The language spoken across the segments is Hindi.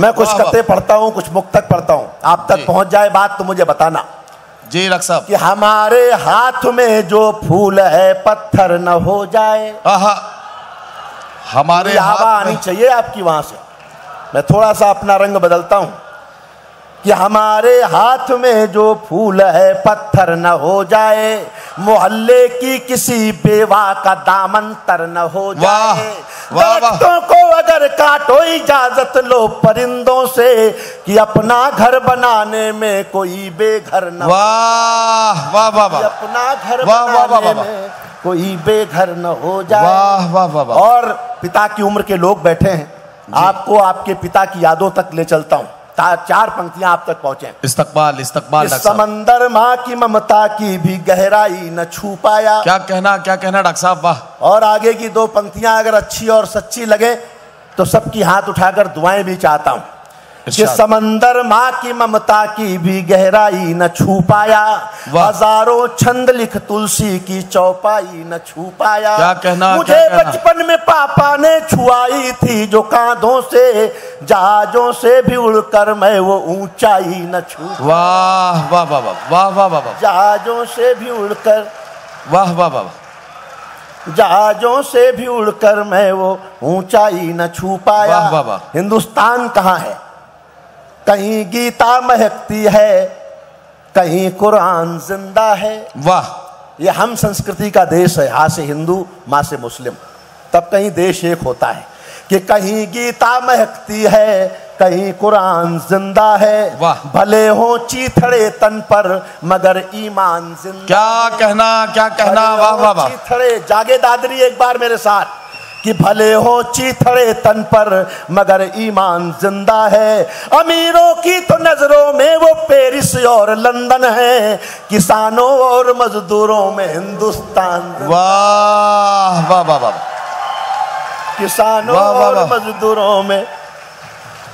मैं कुछ। कते पढ़ता हूँ कुछ मुक्तक पढ़ता हूँ। आप तक। पहुँच जाए बात तो मुझे बताना। जी डॉक्टर साहब। कि हमारे हाथ में जो फूल है पत्थर न हो जाए। आहा। हमारे हवा आनी चाहिए आपकी वहाँ से। मैं थोड़ा सा अपना रंग बदलता हूँ। कि हमारे हाथ में जो फूल है पत्थर न हो जाए। मोहल्ले की किसी बेवा का दामन तर न हो जाए। दरख्तों को अगर काटो इजाज़त लो परिंदों से कि अपना घर बनाने में कोई बेघर न वाह वाह वाह वाह। अपना घर वाह, वाह, वाह, बनाने वाह, में कोई बेघर न हो जाए। वाह वाह वाह और पिता की उम्र के लोग बैठे हैं। आपको आपके पिता की यादों तक ले चलता हूँ। चार पंक्तियाँ आप तक पहुँचे। इस्तकबाल इस्तकबाल इस समंदर माँ की ममता की भी गहराई न छू पाया। क्या कहना क्या कहना डॉक्टर साहब? वाह। और आगे की दो पंक्तियाँ अगर अच्छी और सच्ची लगे तो सबकी हाथ उठाकर दुआएँ भी चाहता हूँ। अच्छा। कि समंदर माँ की ममता की भी गहराई न छू पाया हज़ारों छंद लिख तुलसी की चौपाई न छू पाया क्या कहना मुझे बचपन में पापा ने छुआई थी जो कांधों से जहाजों से भी उड़कर मैं वो ऊंचाई न छू वाह वाह वाह वाह वाह वाह वाह जहाजों से भी उड़कर वाह वाह वाह जहाजों से भी उड़कर मैं वो ऊंचाई न छू पाया हिंदुस्तान कहाँ है? कहीं गीता महकती है कहीं कुरान ज़िंदा है। वाह। ये हम संस्कृति का देश है यहाँ से हिंदू माँ से मुस्लिम। तब कहीं देश एक होता है कि कहीं गीता महकती है कहीं कुरान ज़िंदा है। वाह। भले हो चीथड़े तन पर मगर ईमान ज़िंदा क्या कहना क्या कहना? वाह वाह वाह। चीथड़े जागे दादरी एक बार मेरे साथ। कि भले हो चीथड़े तन पर मगर ईमान ज़िंदा है। अमीरों की तो नज़रों में वो पेरिस और लंदन है। किसानों और मजदूरों में हिंदुस्तान वाह वाह वाह वाह। किसानों वाह, वाह, और मजदूरों में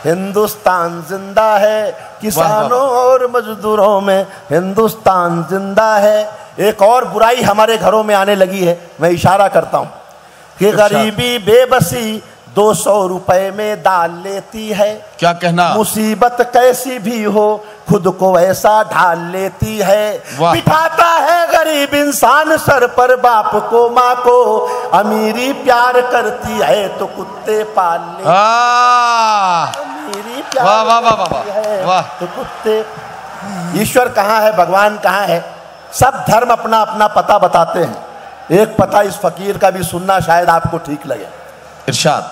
हिंदुस्तान ज़िंदा है। किसानों और मजदूरों में हिंदुस्तान ज़िंदा है। एक और बुराई हमारे घरों में आने लगी है। मैं इशारा करता हूँ। कि गरीबी बेबसी दो सौ रुपए में डाल लेती है। क्या कहना? मुसीबत कैसी भी हो खुद को ऐसा ढाल लेती है। बिठाता है गरीब इंसान सर पर बाप को माँ को। अमीरी प्यार करती है तो कुत्ते पाल ले अमीरी प्यार वाह, वाह, वाह, करती वाह, है वाह। तो कुत्ते। ईश्वर कहाँ है? भगवान कहाँ है? सब धर्म अपना अपना पता बताते हैं। एक पता इस फकीर का भी सुनना शायद आपको ठीक लगे। इरशाद।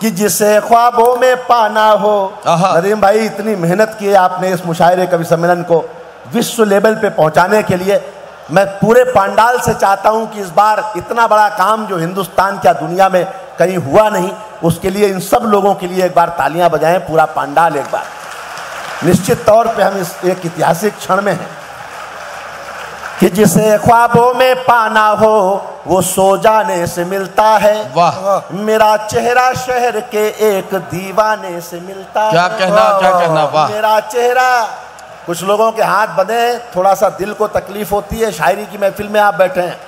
कि जिसे ख्वाबों में पाना हो। नदीम भाई इतनी मेहनत की आपने इस मुशायरे कवि सम्मेलन को विश्व लेवल पे पहुँचाने के लिए मैं पूरे पांडाल से चाहता हूँ कि इस बार इतना बड़ा काम जो हिंदुस्तान क्या दुनिया में कहीं हुआ नहीं उसके लिए इन सब लोगों के लिए एक बार तालियाँ बजाएँ पूरा पांडाल एक बार। निश्चित तौर पे हम इस एक ऐतिहासिक क्षण में हैं। कि जिसे ख्वाबों में पाना हो वो सो जाने से मिलता है। वाह। मेरा चेहरा शहर के एक दीवाने से मिलता क्या है। कहना क्या कहना वाह। मेरा चेहरा कुछ लोगों के हाथ बने थोड़ा सा दिल को तकलीफ़ होती है शायरी की महफिल में आप बैठे हैं।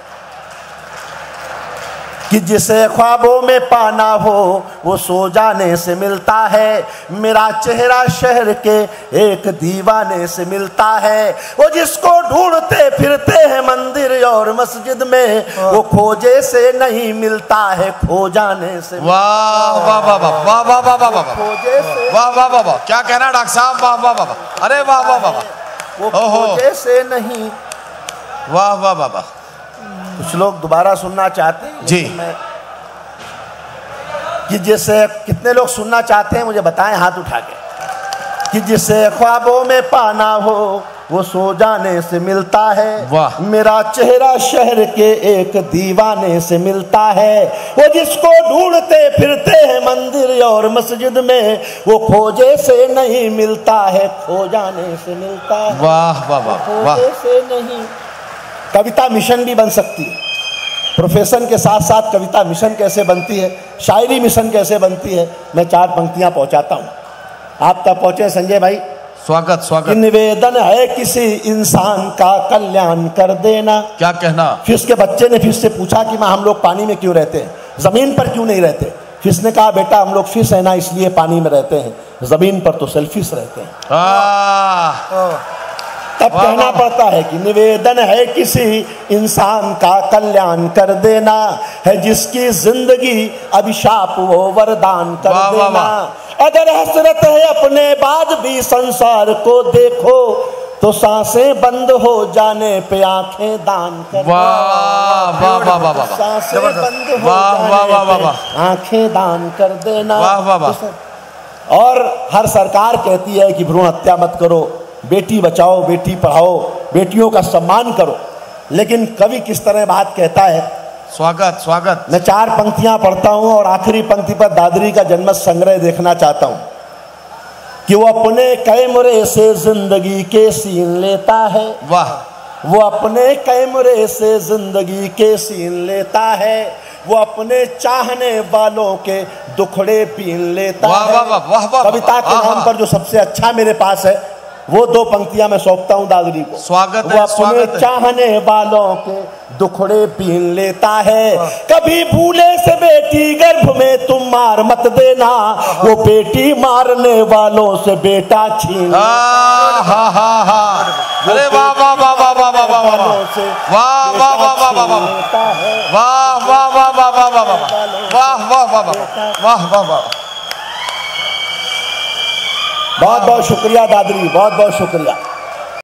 कि जिसे ख्वाबों में पाना हो वो सो जाने से मिलता है मेरा चेहरा शहर के एक दीवाने से मिलता है वो जिसको ढूंढते फिरते हैं मंदिर और मस्जिद में वो खोजे से नहीं मिलता है खो जाने से वाह वाह वाह वाह वाह वाह वाह वाह वाह खोजे से वाह वाह वाह वाह क्या कहना डॉक्टर साहब वाह वाह वाह वाह अरे वाह वाह वाह वाह वो खोजे से नहीं वाह वाह वाह वाह कुछ लोग दोबारा सुनना चाहते हैं जी। कि जिसे कितने लोग सुनना चाहते हैं मुझे बताएँ हाथ उठा के। कि जिसे ख्वाबों में पाना हो वो सो जाने से मिलता है। मेरा चेहरा शहर के एक दीवाने से मिलता है। वो जिसको ढूंढते फिरते हैं मंदिर और मस्जिद में वो खोजे से नहीं मिलता है खो जाने से मिलता है। वाह वाह वाह वाह खोजे से नहीं कविता मिशन भी बन सकती है। प्रोफेशन के साथ साथ कविता मिशन कैसे बनती है शायरी मिशन कैसे बनती है मैं चार पंक्तियाँ पहुंचाता हूँ। आप तक पहुँचे संजय भाई। स्वागत स्वागत। निवेदन है किसी इंसान का कल्याण कर देना। क्या कहना? फिर उसके बच्चे ने फिर से पूछा कि माँ हम लोग पानी में क्यों रहते हैं? ज़मीन पर क्यों नहीं रहते? फ़िश ने कहा बेटा हम लोग फ़िश है ना इसलिए पानी में रहते हैं। ज़मीन पर तो सेल्फिश रहते हैं। वाह तब कहना पड़ता है कि निवेदन है किसी इंसान का कल्याण कर देना है जिसकी ज़िंदगी अभिशाप वो वरदान कर वाह, देना। अगर हसरत है अपने बाद भी संसार को देखो तो साँसें बंद हो जाने पे आँखें दान कर वाह वाह वाह वाह वाह साँसें बंद हो जाने वाह, वाह, वाह, पे आँखें दान कर देना। वाह, वाह, वाह। और हर सरकार कहती है कि भ्रूण हत्या मत करो। बेटी बचाओ बेटी पढ़ाओ बेटियों का सम्मान करो। लेकिन कवि किस तरह बात कहता है? स्वागत स्वागत। मैं चार पंक्तियाँ पढ़ता हूँ और आखिरी पंक्ति पर दादरी का जन्म संग्रह देखना चाहता हूँ। कि वो अपने कैमरे से ज़िंदगी के सीन लेता है। वाह। वो अपने कैमरे से ज़िंदगी के सीन लेता है। वो अपने चाहने वालों के दुखड़े पीन लेता वाह, है। वाह, वाह, वाह, वाह, कविता के नाम पर जो सबसे अच्छा मेरे पास है वो दो पंक्तियाँ मैं सौंपता हूँ दादरी को स्वागत वो है, अपने स्वागत है। चाहने वालों के दुखड़े पीन लेता है कभी भूले से बेटी गर्भ में तुम मार मत देना वो बेटी मारने वालों से बेटा छीन हाँ हाँ हाँ हाँ अरे वाह वाह वाह वाह वाह वाह वाह वाह वाह वाह वाह वाह वाह है वाह वाह वाह वाह वाह वाह वाह वाह वाह वाह वाह वाह वाह वाह बहुत बहुत शुक्रिया दादरी बहुत बहुत शुक्रिया।